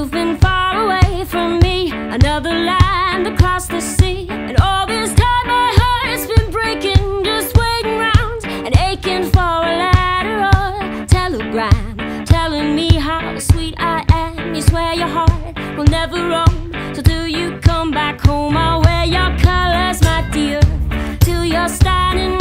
You've been far away from me. Another land across the sea. And all this time my heart's been breaking Just waiting round and aching for a letter or a telegram. Telling me how sweet I am. You swear your heart will never roam So do you come back home? I'll wear your colors, my dear. Till you're standing